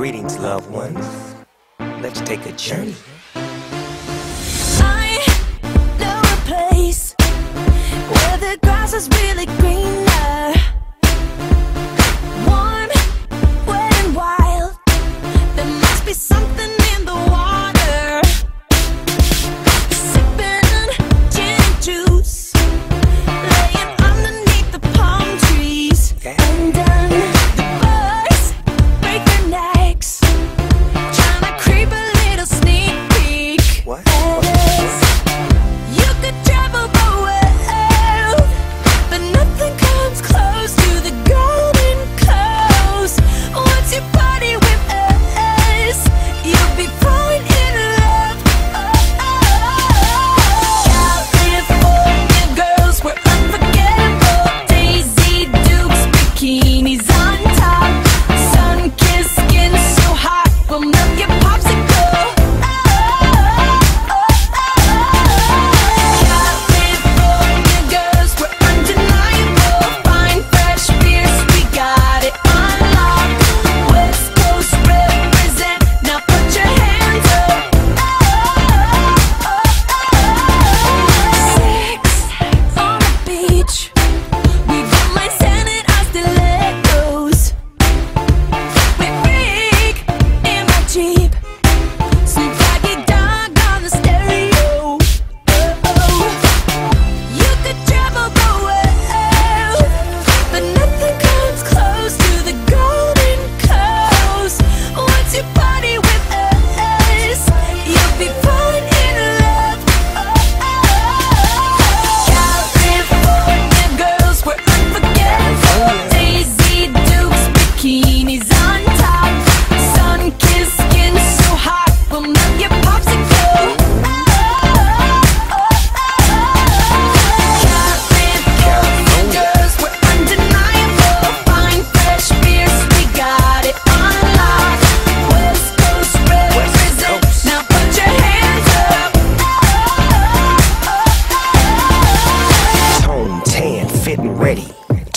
Greetings, loved ones. Let's take a journey. I know a place where the grass is really greener.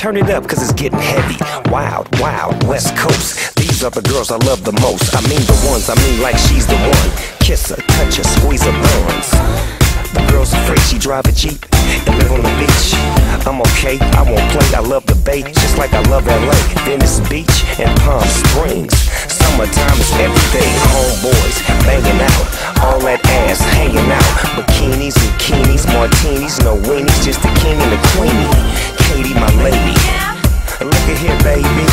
Turn it up, cause it's getting heavy. Wild, wild, West Coast. These are the girls I love the most. I mean the ones, I mean like she's the one. Kiss her, touch her, squeeze her buns. The girl's afraid she drive a Jeep and live on the beach. I'm okay, I won't play. I love the bay, just like I love LA. Venice Beach and Palm Springs. Summertime is everything. Homeboys banging out, all that ass hanging out. Bikinis, bikinis, martinis, no weenies, just the king and the queenie. Katy, my lady. Look at here, baby.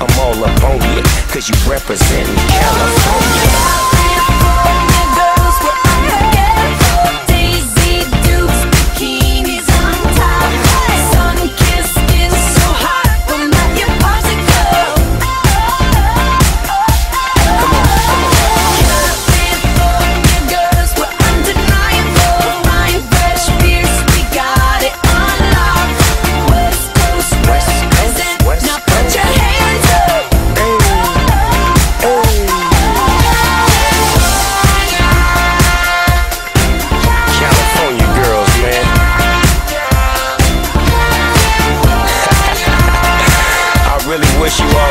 I'm all up on you, cause you representing California. Wish you all